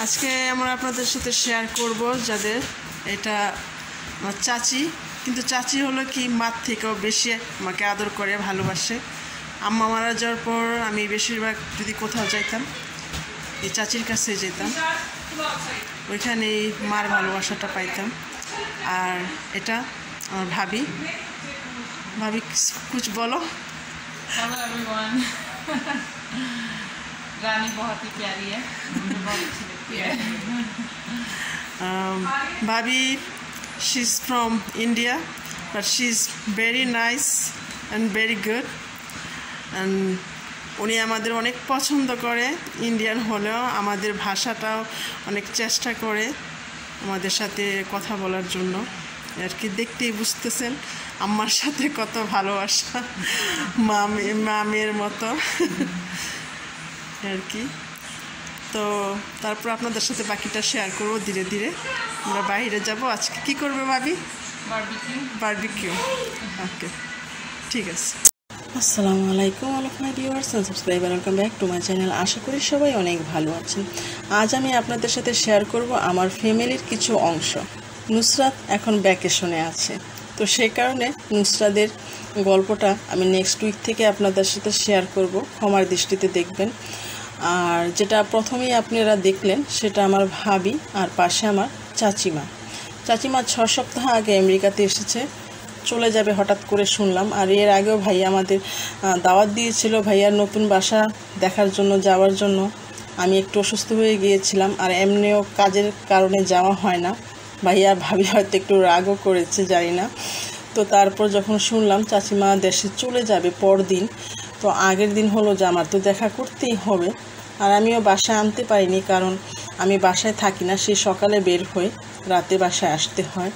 আজকে আমরা আপনাদের সাথে শেয়ার করব যাদের এটা আমার চাচি। কিন্তু চাচি হলো কি, মার থেকেও বেশি আমাকে আদর করে, ভালোবাসে। আম্মা মারা যাওয়ার পর আমি বেশিরভাগ যদি কোথাও যাইতাম, এই চাচির কাছে যেতাম। ওইখানে মার ভালোবাসাটা পাইতাম। আর এটা আমার ভাবি। ভাবি কুচ বলো? रानी बहुत ही प्यारी है मुझे बहुत अच्छी लगती है Um, Bobby, she's from India, but she's very nice and very good. And উনি আমাদের অনেক পছন্দ করে ইন্ডিয়ান হলেও আমাদের ভাষাটাও অনেক চেষ্টা করে আমাদের সাথে কথা বলার জন্য আর কি দেখতেই বুঝতেছেন আম্মার সাথে কত ভালোবাসা মামে মামের মতো আর কি। তো তারপর আপনাদের সাথে বাকিটা শেয়ার করব ধীরে ধীরে। আমরা বাইরে যাব। আজকে কি করবে ভাবি? বারবিকিউ ওকে ঠিক আছে। আসসালামু আলাইকুম all of my viewers and subscriber welcome back to my channel আশা করি সবাই অনেক ভালো আছেন। আজ আমি আপনাদের সাথে শেয়ার করব আমার ফ্যামিলির কিছু অংশ। নুসরাত এখন ভ্যাকেশনে আছে। তো সে কারণে নুসরাদের গল্পটা আমি নেক্সট উইক থেকে আপনাদের সাথে শেয়ার করব। ক্ষমার দৃষ্টিতে দেখবেন। আর যেটা প্রথমেই আপনারা দেখলেন, সেটা আমার ভাবি আর পাশে আমার চাচিমা। চাচিমা ছ সপ্তাহ আগে আমেরিকাতে এসেছে, চলে যাবে হঠাৎ করে শুনলাম। আর এর আগেও ভাইয়া আমাদের দাওয়াত দিয়েছিল ভাইয়ার নতুন বাসা দেখার জন্য, যাওয়ার জন্য। আমি একটু অসুস্থ হয়ে গিয়েছিলাম আর এমনিও কাজের কারণে যাওয়া হয় না। ভাইয়া ভাবি হয়তো একটু রাগও করেছে, জানি না। তো তারপর যখন শুনলাম, চাচিমা দেশে চলে যাবে পরদিন তো আগের দিন হলো যে আমার তো দেখা করতেই হবে। আর আমিও বাসায় আনতে পারিনি কারণ আমি বাসায় থাকি না সে সকালে বের হয়ে রাতে বাসায় আসতে হয়।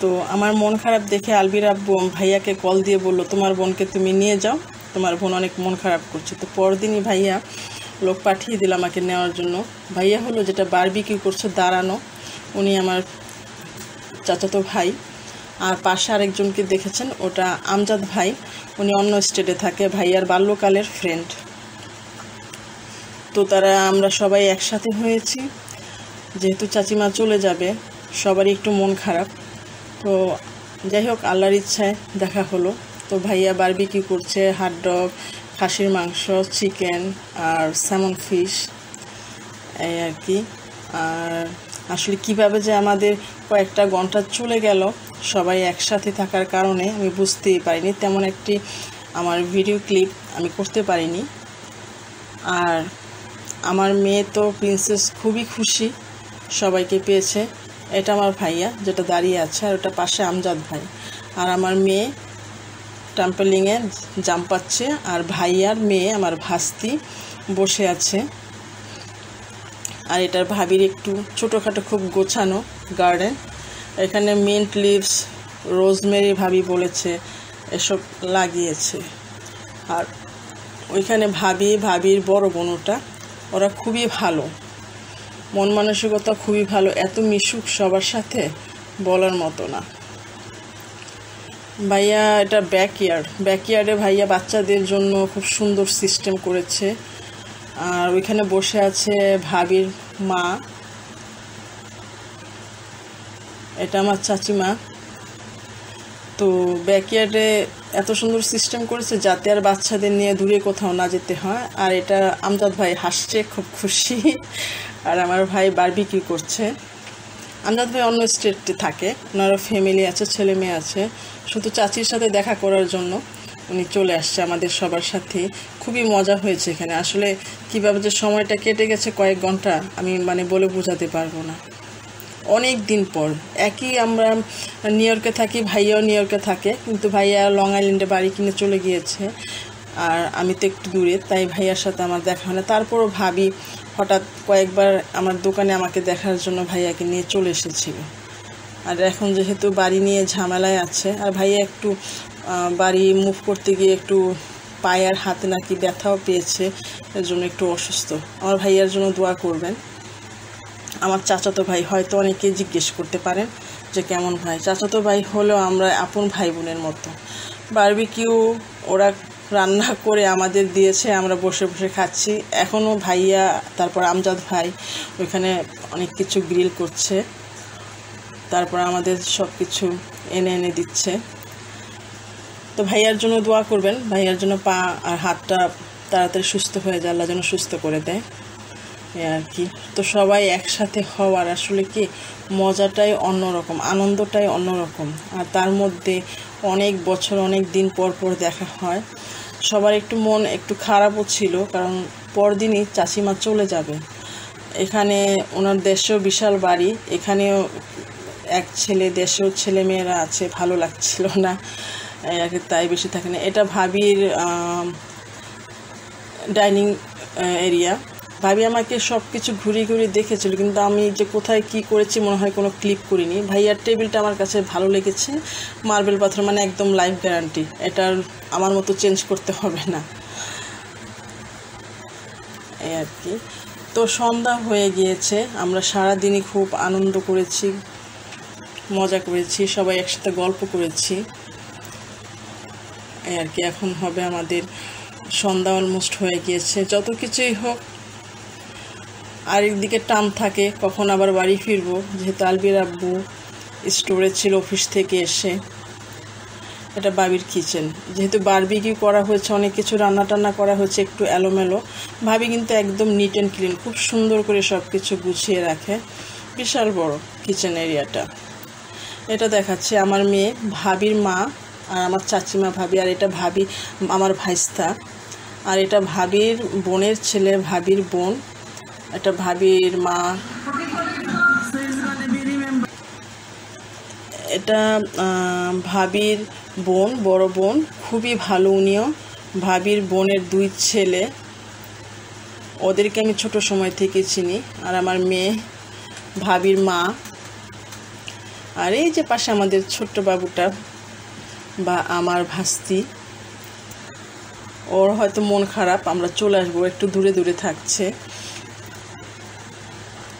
তো আমার মন খারাপ দেখে আলবির আব্বু ভাইয়াকে কল দিয়ে বলল, তোমার বোনকে তুমি নিয়ে যাও, তোমার বোন অনেক মন খারাপ করছে। তো পরদিনই ভাইয়া লোক পাঠিয়ে দিল আমাকে নেওয়ার জন্য। ভাইয়া হলো যেটা বারবিকিউ করছে দাঁড়ানো, উনি আমার চাচাতো ভাই। আর পাশে আরেকজনকে দেখেছেন, ওটা আমজাদ ভাই। উনি অন্য স্টেটে থাকে, ভাইয়ার বাল্যকালের ফ্রেন্ড তো তারা, আমরা সবাই একসাথে হয়েছি। যেহেতু চাচিমা চলে যাবে, সবারই একটু মন খারাপ। তো যাই হোক, আল্লাহর ইচ্ছায় দেখা হলো। তো ভাইয়া বারবিকি করছে হাট ডগ খাসির মাংস চিকেন আর স্যামন ফিশ এই আর কি। আর আসলে কীভাবে যে আমাদের কয়েকটা ঘণ্টা চলে গেল সবাই একসাথে থাকার কারণে আমি বুঝতেই পারিনি, তেমন একটি আমার ভিডিও ক্লিপ আমি করতে পারিনি। আর আমার মেয়ে তো প্রিন্সেস খুবই খুশি, সবাইকে পেয়েছে। এটা আমার ভাইয়া যেটা দাঁড়িয়ে আছে, আর ওটা পাশে আমজাদ ভাই। আর আমার মেয়ে টাম্পেলিংয়ে জাম্প পাচ্ছে, আর ভাইয়ার মেয়ে আমার ভাস্তি বসে আছে। আর এটার ভাবির একটু ছোটোখাটো খুব গোছানো গার্ডেন এখানে মিন্ট লিভস, রোজমেরি ভাবি বলেছে, এসব লাগিয়েছে। আর ওইখানে ভাবি, ভাবির বড় বোনটা, ওরা খুবই ভালো। মন মানসিকতা খুবই ভালো, এত মিশুক সবার সাথে বলার মতো না। ভাইয়া, এটা ব্যাকইয়ার্ড ব্যাকইয়ার্ডে ভাইয়া বাচ্চাদের জন্য খুব সুন্দর সিস্টেম করেছে। আর ওইখানে বসে আছে ভাবির মা। এটা আমার চাচিমা। তো ব্যাকইয়ার্ডে এত সুন্দর সিস্টেম করেছে যাতে আর বাচ্চাদের নিয়ে দূরে কোথাও না যেতে হয়। আর এটা আমজাদ ভাই হাসছে, খুব খুশি। আর আমার ভাই বারবিকিউ করছে। আমজাদ ভাই অন্য স্টেটে থাকে, ওনারও ফ্যামিলি আছে, ছেলে মেয়ে আছে। শুধু চাচির সাথে দেখা করার জন্য উনি চলে আসছে আমাদের সবার সাথে। খুবই মজা হয়েছে এখানে। আসলে কীভাবে যে সময়টা কেটে গেছে কয়েক ঘণ্টা, আমি মানে বলে বোঝাতে পারব না। অনেক দিন পর। একই আমরা নিউ ইয়র্কে থাকি, ভাইয়াও নিউ ইয়র্কে থাকে, কিন্তু ভাইয়া লং আইল্যান্ডে বাড়ি কিনে চলে গিয়েছে। আর আমি তো একটু দূরে, তাই ভাইয়ার সাথে আমার দেখা হয় না। তারপরও ভাবি, হঠাৎ কয়েকবার আমার দোকানে আমাকে দেখার জন্য ভাইয়াকে নিয়ে চলে এসেছিল। আর এখন যেহেতু বাড়ি নিয়ে ঝামেলায় আছে, আর ভাইয়া একটু বাড়ি মুভ করতে গিয়ে একটু পায়ের হাতে নাকি ব্যথাও পেয়েছে, এর জন্য একটু অসুস্থ। আমার ভাইয়ার জন্য দোয়া করবেন। আমার চাচাতো ভাই হয়তো অনেকে জিজ্ঞেস করতে পারেন যে কেমন ভাই? চাচাতো ভাই হলেও আমরা আপন ভাই বোনের মতো। বারবিকিউ ওরা রান্না করে আমাদের দিয়েছে, আমরা বসে বসে খাচ্ছি। এখনও ভাইয়া, তারপর আমজাদ ভাই ওইখানে অনেক কিছু গ্রিল করছে। তারপর আমাদের সব কিছু এনে এনে দিচ্ছে। তো ভাইয়ার জন্য দোয়া করবেন, ভাইয়ার জন্য পা আর হাতটা তাড়াতাড়ি সুস্থ হয়ে যায়, আল্লাহ যেন সুস্থ করে দেয়। আর কি তো সবাই একসাথে হওয়ার আসলে কি মজাটাই অন্যরকম, আনন্দটাই অন্যরকম। আর তার মধ্যে অনেক বছর, অনেক দিন পর পর দেখা হয়। সবার একটু মন একটু খারাপও ছিল, কারণ পরদিনই চাচিমা চলে যাবে। এখানে ওনার দেশেও বিশাল বাড়ি, এখানেও এক ছেলে, দেশেও ছেলে মেয়েরা আছে, ভালো লাগছিল না তাই বেশি থাকে না। এটা ভাবির ডাইনিং এরিয়া। ভাবি আমাকে সব কিছু ঘুরিয়ে ঘুরিয়ে দেখেছিল, কিন্তু আমি যে কোথায় কি করেছি মনে হয় কোনো ক্লিপ করিনি। ভাইয়ার টেবিলটা আমার কাছে ভালো লেগেছে। মার্বেল পাথর মানে একদম লাইফ গ্যারান্টি। এটার আমার মতো চেঞ্জ করতে হবে না। এই আর কি। তো সন্ধ্যা হয়ে গিয়েছে, আমরা সারাদিনই খুব আনন্দ করেছি, মজা করেছি, সবাই একসাথে গল্প করেছি। এই আর কি, এখন হবে আমাদের সন্ধ্যা অলমোস্ট হয়ে গিয়েছে। যত কিছুই হোক আরেকদিকে টান থাকে, কখন আবার বাড়ি ফিরবো, যেহেতু আলবির আব্বু স্টোরে ছিল অফিস থেকে এসে। এটা বাবির কিচেন। যেহেতু বারবিকিউ করা হয়েছে, অনেক কিছু রান্না টান্না করা হয়েছে, একটু এলোমেলো। ভাবি কিন্তু একদম নিট অ্যান্ড ক্লিন খুব সুন্দর করে সব কিছু গুছিয়ে রাখে। বিশাল বড় কিচেন এরিয়াটা এটা দেখাচ্ছে আমার মেয়ে, ভাবির মা আর আমার চাচিমা ভাবি, আর এটা ভাবি, আমার ভাইস্তা। আর এটা ভাবির বোনের ছেলে, ভাবির বোন। এটা ভাবির মা। এটা ভাবির বোন, বড় বোন, খুবই ভালো উনিও। ভাবির বোনের দুই ছেলে। ওদেরকে আমি ছোট সময় থেকে চিনি, আর আমার মেয়ে, ভাবির মা। আর এই যে পাশে আমাদের ছোট্ট বাবুটা বা আমার ভাস্তি, ওর হয়তো মন খারাপ, আমরা চলে আসব, একটু দূরে দূরে থাকছে।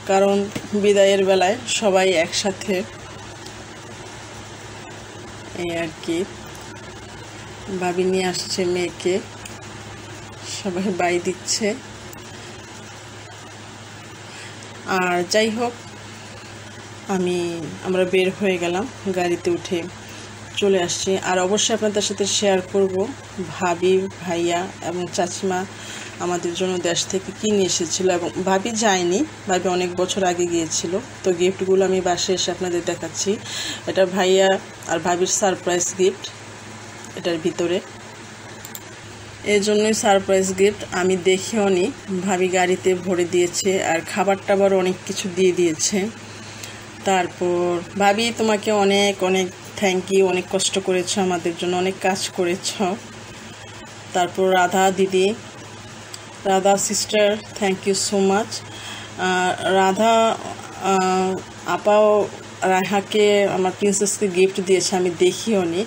কারণ বিদায়ের বেলায় সবাই একসাথে এই আর কি ভাবি নিয়ে আসছে মেয়েকে, সবাই বাই দিচ্ছে। আর যাই হোক, আমি, আমরা বের হয়ে গেলাম গাড়িতে উঠে চলে আসছি। আর অবশ্যই আপনাদের সাথে শেয়ার করব ভাবি, ভাইয়া এবং চাচিমা। আমাদের জন্য দেশ থেকে কিনে এসেছিল এবং ভাবি যায়নি, ভাবি অনেক বছর আগে গিয়েছিল। তো গিফটগুলো আমি বাসে এসে আপনাদের দেখাচ্ছি। এটা ভাইয়া আর ভাবির সারপ্রাইজ গিফট এটার ভিতরে। এই জন্যই সারপ্রাইজ গিফট আমি দেখিও নি। ভাবি গাড়িতে ভরে দিয়েছে আর খাবার টাবার অনেক কিছু দিয়ে দিয়েছে। তারপর, ভাবি তোমাকে অনেক অনেক থ্যাংক ইউ অনেক কষ্ট করেছ, আমাদের জন্য অনেক কাজ করেছ। তারপর রাধা দিদি Radha sister thank you so much Radha আপাও রাহাকে আমার প্রিন্সেসকে গিফট দিয়েছে, আমি দেখিও নি।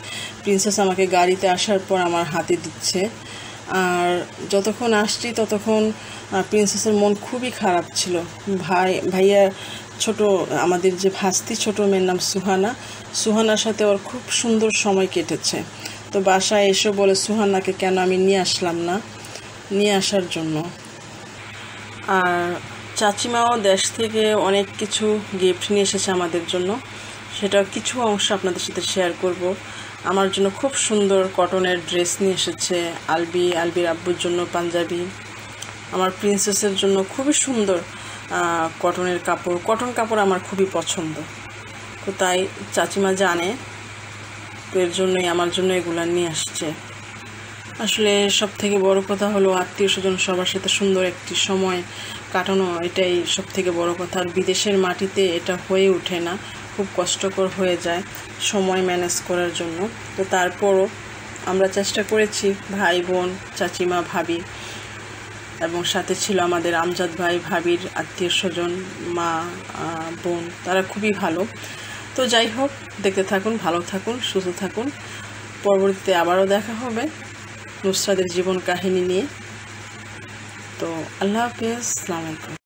প্রিন্সেস আমাকে গাড়িতে আসার পর আমার হাতে দিচ্ছে। আর যতক্ষণ আসছি, ততক্ষণ প্রিন্সেসের মন খুবই খারাপ ছিল। ভাই, ভাইয়া ছোট, আমাদের যে ভাস্তি ছোট মেয়ের নাম সুহানা, সুহানার সাথে ওর খুব সুন্দর সময় কেটেছে। তো বাসায় এসে বলে, সুহানাকে কেন আমি নিয়ে আসলাম না? নিয়ে আসার জন্য। আর চাচিমাও দেশ থেকে অনেক কিছু গিফট নিয়ে এসেছে আমাদের জন্য। সেটা কিছু অংশ আপনাদের সাথে শেয়ার করব। আমার জন্য খুব সুন্দর কটনের ড্রেস নিয়ে এসেছে আলবি, আলবির আব্বুর জন্য পাঞ্জাবি। আমার প্রিন্সেসের জন্য খুবই সুন্দর কটনের কাপড়। কটন কাপড় আমার খুবই পছন্দ। তো তাই চাচিমা জানে, তো এর জন্যই, আমার জন্য এগুলো নিয়ে আসছে। আসলে সব থেকে বড় কথা হলো আত্মীয় স্বজন সবার সাথে সুন্দর একটি সময় কাটানো, এটাই সব থেকে বড় কথা। আর বিদেশের মাটিতে এটা হয়ে ওঠে না, খুব কষ্টকর হয়ে যায় সময় ম্যানেজ করার জন্য। তো তারপরও আমরা চেষ্টা করেছি, ভাই, বোন, চাচিমা, ভাবি, এবং সাথে ছিল আমাদের আমজাদ ভাই, ভাবির আত্মীয় স্বজন, মা বোন, তারা খুবই ভালো। তো যাই হোক, দেখতে থাকুন, ভালো থাকুন, সুস্থ থাকুন। পরবর্তীতে আবারও দেখা হবে। নুসরাদের জীবন কাহিনী নিয়ে। তো আল্লাহ হাফিজ আলাইকুম।